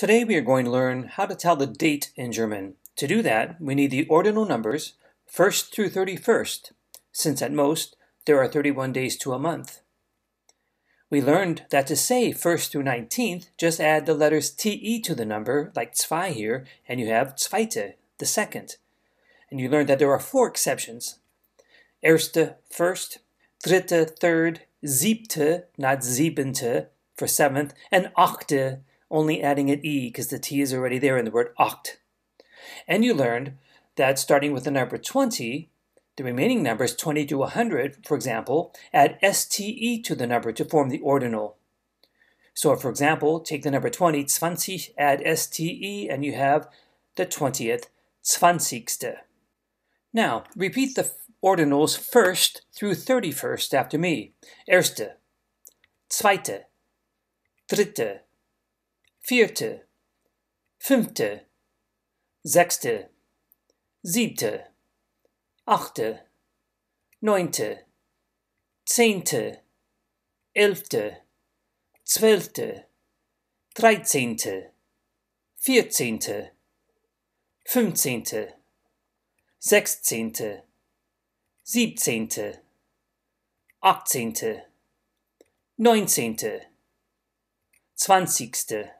Today we are going to learn how to tell the date in German. To do that, we need the ordinal numbers, 1st through 31st, since at most there are 31 days to a month. We learned that to say 1st through 19th, just add the letters TE to the number, like zwei here, and you have zweite, the second. And you learned that there are four exceptions. Erste, first, dritte, third, siebte, not siebente, for seventh, and achte, only adding an E because the T is already there in the word acht. And you learned that starting with the number 20, the remaining numbers 20 to 100, for example, add STE to the number to form the ordinal. So, for example, take the number 20, 20, add STE, and you have the 20th, 20ste. Now, repeat the ordinals first through 31st after me. Erste, zweite, dritte, vierte, fünfte, sechste, siebte, achte, neunte, zehnte, elfte, zwölfte, dreizehnte, vierzehnte, fünfzehnte, sechzehnte, siebzehnte, achtzehnte, neunzehnte, zwanzigste,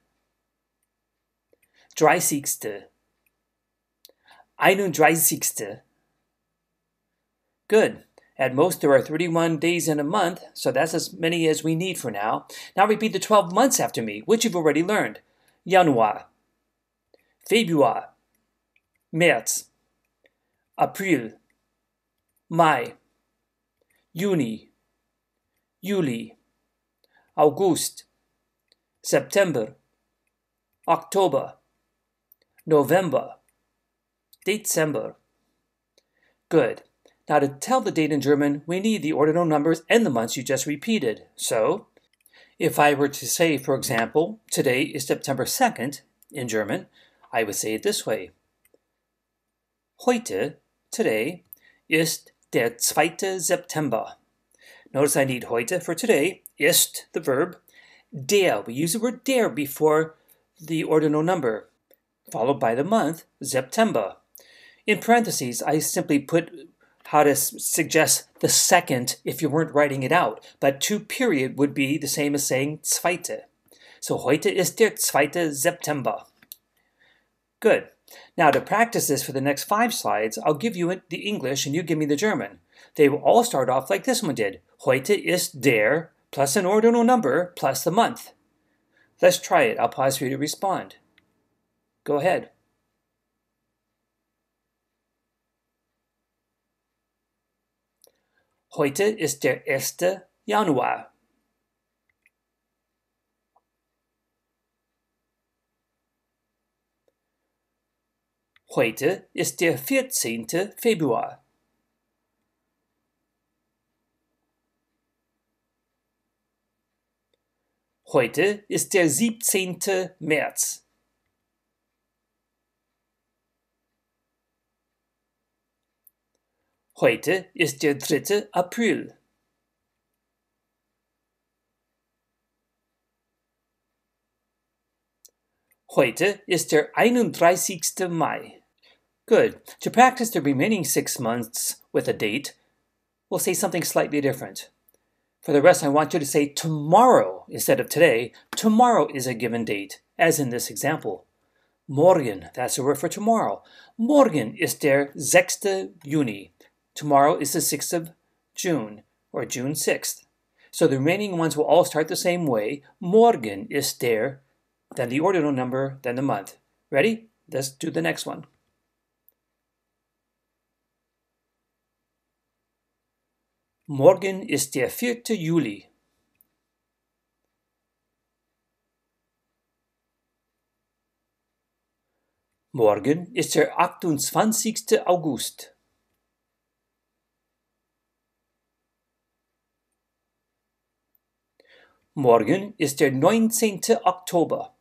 Dreißigste, einunddreißigste. Good. At most, there are 31 days in a month, so that's as many as we need for now. Now repeat the 12 months after me, which you've already learned. Januar, Februar, März, April, Mai, Juni, Juli, August, September, Oktober, November, Dezember. Good. Now to tell the date in German, we need the ordinal numbers and the months you just repeated. So, if I were to say, for example, today is September 2nd in German, I would say it this way. Heute, today, ist der 2. September. Notice I need heute for today, ist the verb, der, we use the word der before the ordinal number, followed by the month, September. In parentheses, I simply put how to suggest the second if you weren't writing it out, but two period would be the same as saying zweite. So heute ist der zweite September. Good. Now to practice this for the next five slides, I'll give you the English and you give me the German. They will all start off like this one did. Heute ist der plus an ordinal number plus the month. Let's try it. I'll pause for you to respond. Go ahead. Heute ist der 1. Januar. Heute ist der 14. Februar. Heute ist der 17. März. Heute ist der dritte April. Heute ist der 31. Mai. Good. To practice the remaining six months with a date, we'll say something slightly different. For the rest, I want you to say tomorrow instead of today. Tomorrow is a given date, as in this example. Morgen, that's the word for tomorrow. Morgen ist der 6. Juni. Tomorrow is the 6th of June, or June 6th. So the remaining ones will all start the same way. Morgen ist der, then the ordinal number, then the month. Ready? Let's do the next one. Morgen ist der 4. Juli. Morgen ist der 28. August. Morgen ist der 19. Oktober.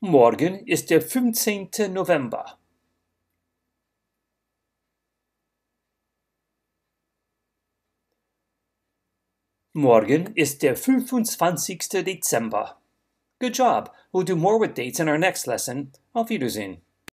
Morgen ist der 15. November. Morgen ist der 25. Dezember. Good job. We'll do more with dates in our next lesson. Auf Wiedersehen.